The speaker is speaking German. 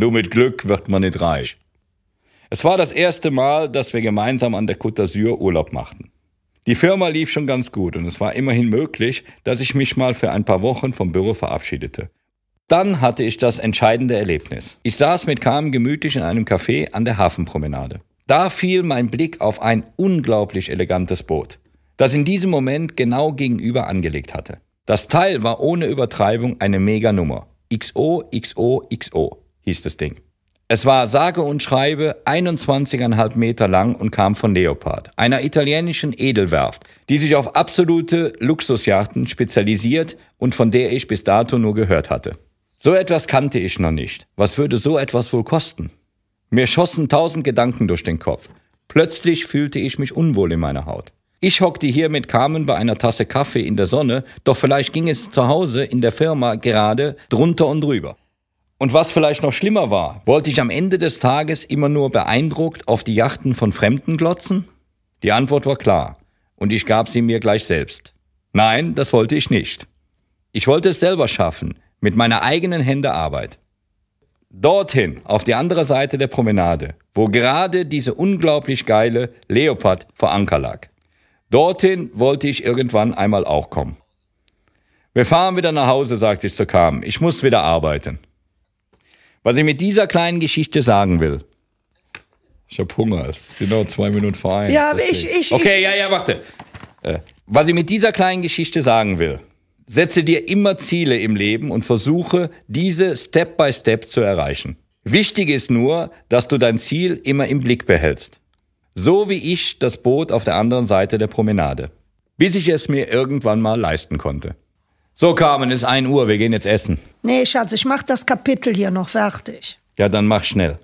Nur mit Glück wird man nicht reich. Es war das erste Mal, dass wir gemeinsam an der Côte d'Azur Urlaub machten. Die Firma lief schon ganz gut und es war immerhin möglich, dass ich mich mal für ein paar Wochen vom Büro verabschiedete. Dann hatte ich das entscheidende Erlebnis. Ich saß mit Carmen gemütlich in einem Café an der Hafenpromenade. Da fiel mein Blick auf ein unglaublich elegantes Boot, das in diesem Moment genau gegenüber angelegt hatte. Das Teil war ohne Übertreibung eine Mega-Nummer. XO, XO, XO hieß das Ding. Es war sage und schreibe 21,5 Meter lang und kam von Leopard, einer italienischen Edelwerft, die sich auf absolute Luxusjachten spezialisiert und von der ich bis dato nur gehört hatte. So etwas kannte ich noch nicht. Was würde so etwas wohl kosten? Mir schossen tausend Gedanken durch den Kopf. Plötzlich fühlte ich mich unwohl in meiner Haut. Ich hockte hier mit Carmen bei einer Tasse Kaffee in der Sonne, doch vielleicht ging es zu Hause in der Firma gerade drunter und drüber. Und was vielleicht noch schlimmer war, wollte ich am Ende des Tages immer nur beeindruckt auf die Yachten von Fremden glotzen? Die Antwort war klar, und ich gab sie mir gleich selbst. Nein, das wollte ich nicht. Ich wollte es selber schaffen, mit meiner eigenen Hände Arbeit. Dorthin, auf die andere Seite der Promenade, wo gerade diese unglaublich geile Leopard vor Anker lag. Dorthin wollte ich irgendwann einmal auch kommen. Wir fahren wieder nach Hause, sagte ich zu Carmen. Ich muss wieder arbeiten. Was ich mit dieser kleinen Geschichte sagen will. Ich habe Hunger, es sind noch zwei Minuten vor eins. Ja, aber ich, ich. Okay, ich, ja, ja, warte. Äh, was ich mit dieser kleinen Geschichte sagen will. Setze dir immer Ziele im Leben und versuche, diese Step by Step zu erreichen. Wichtig ist nur, dass du dein Ziel immer im Blick behältst. So wie ich das Boot auf der anderen Seite der Promenade. Bis ich es mir irgendwann mal leisten konnte. So, Carmen, ist 1 Uhr, wir gehen jetzt essen. Nee, Schatz, ich mach das Kapitel hier noch fertig. Ja, dann mach schnell.